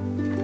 Bye.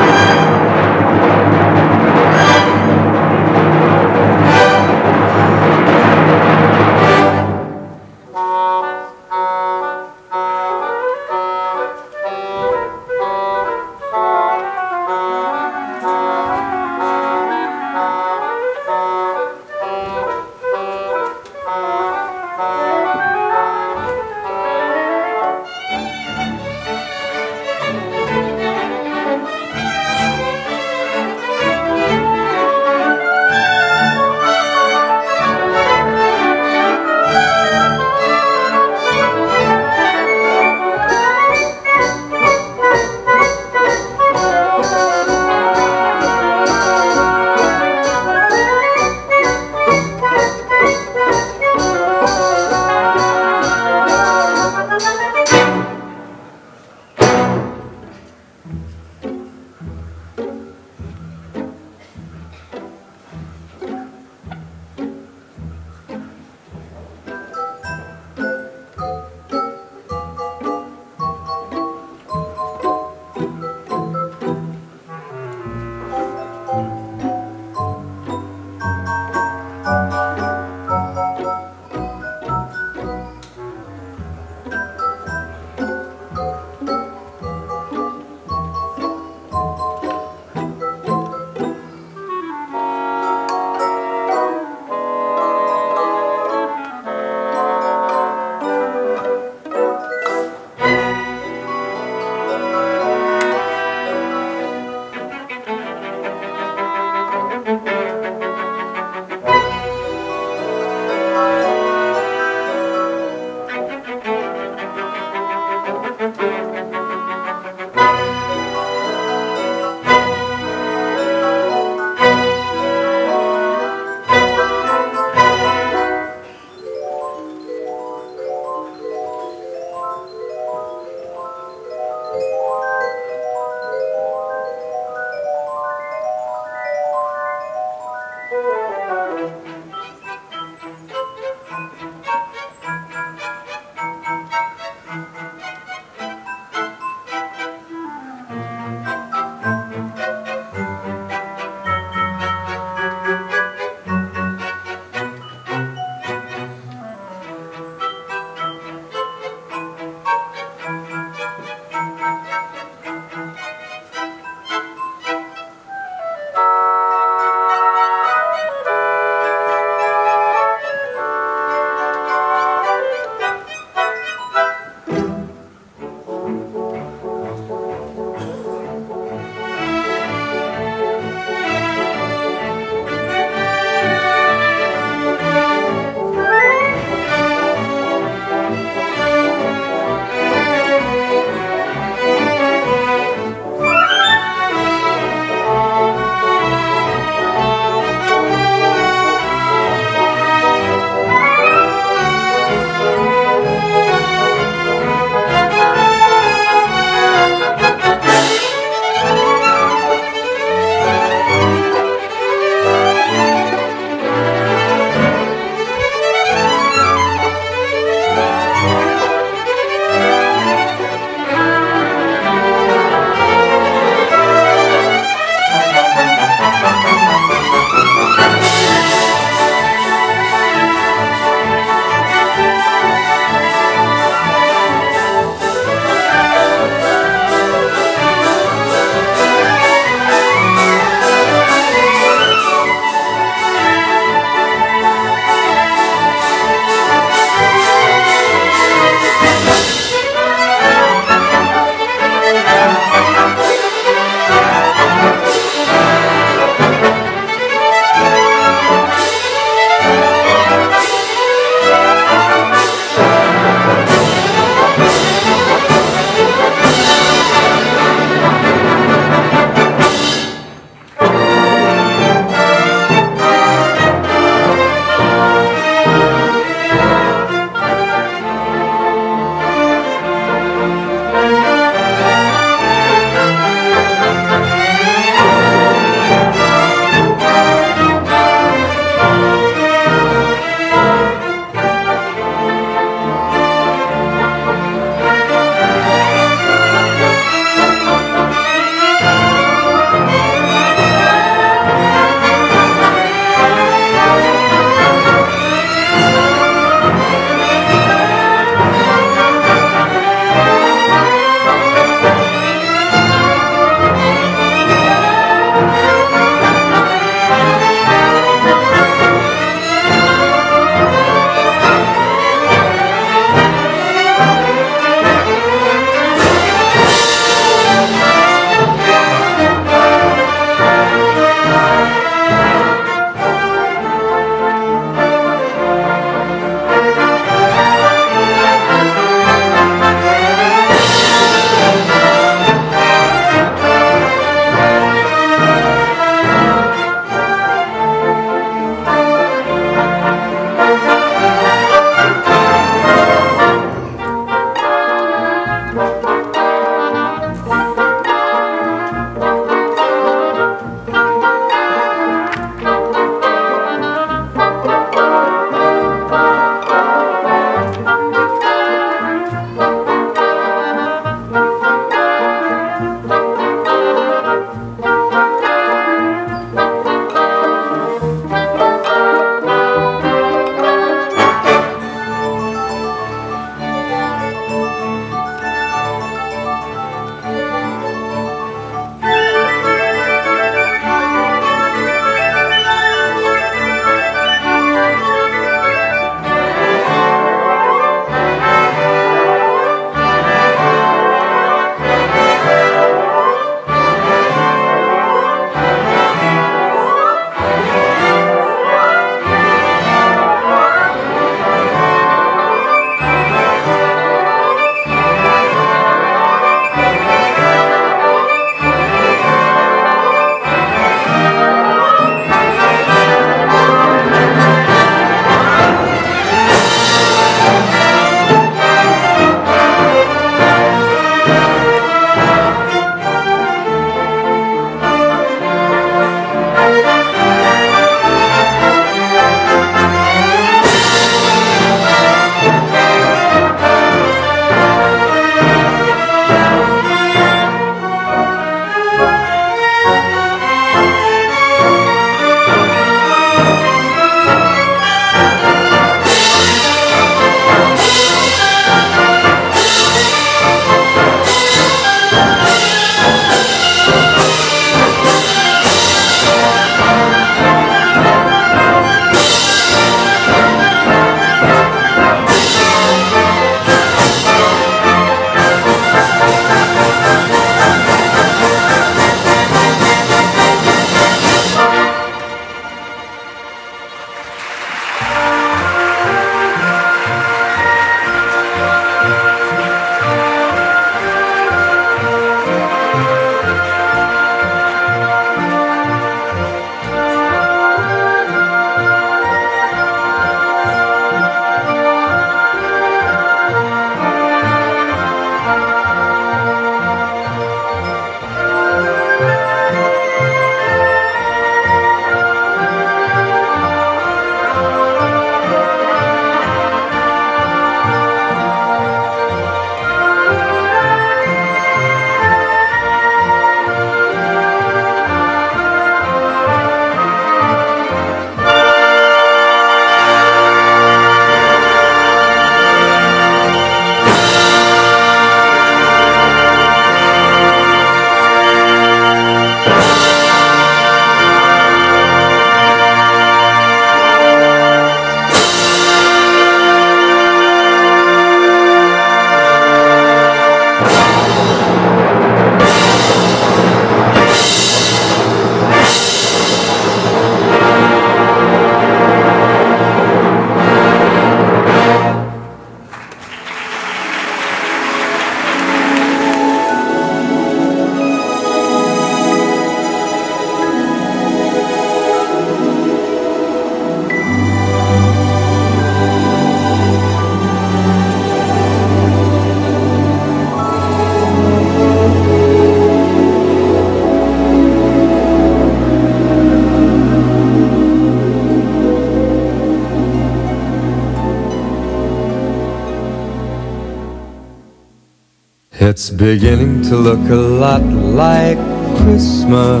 It's beginning to look a lot like Christmas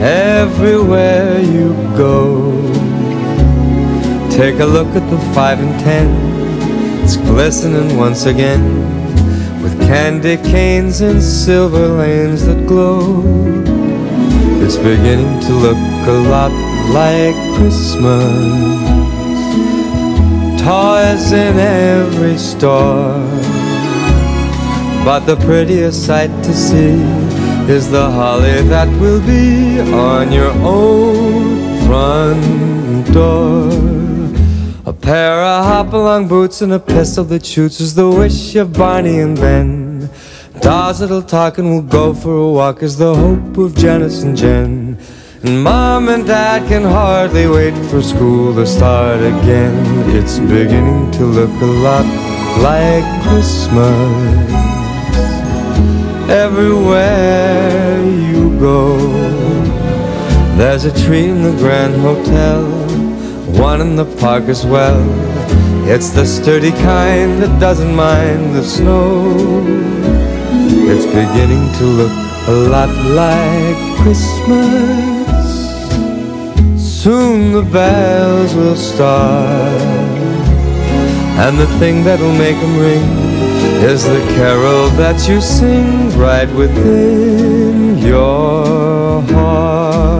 everywhere you go. Take a look at the five and ten, it's glistening once again with candy canes and silver lanes that glow. It's beginning to look a lot like Christmas. Toys in every store. But the prettiest sight to see is the holly that will be on your own front door. A pair of hop-along boots and a pistol that shoots is the wish of Barney and Ben. Dolls that'll talk and we'll go for a walk is the hope of Janice and Jen. And mom and dad can hardly wait for school to start again. It's beginning to look a lot like Christmas everywhere you go. There's a tree in the Grand Hotel, one in the park as well. It's the sturdy kind that doesn't mind the snow. It's beginning to look a lot like Christmas. Soon the bells will start, and the thing that'll make them ring is the carol that you sing right within your heart.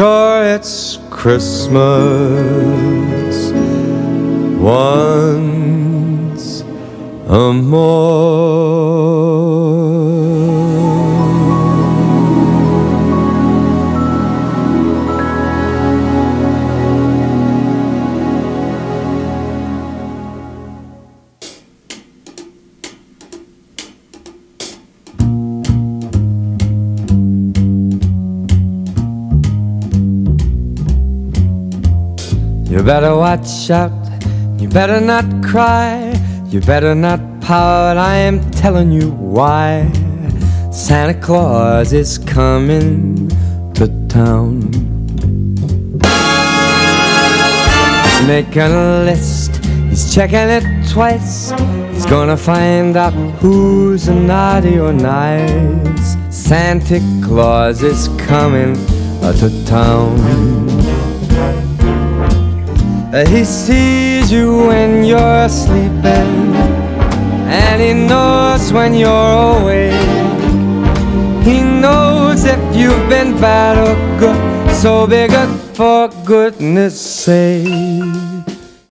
Sure, it's Christmas once a more. You better watch out, you better not cry, you better not pout, I am telling you why. Santa Claus is coming to town. He's making a list, he's checking it twice. He's gonna find out who's naughty or nice. Santa Claus is coming to town. Uh, he sees you when you're sleeping, and he knows when you're awake. He knows if you've been bad or good, so be good for goodness sake.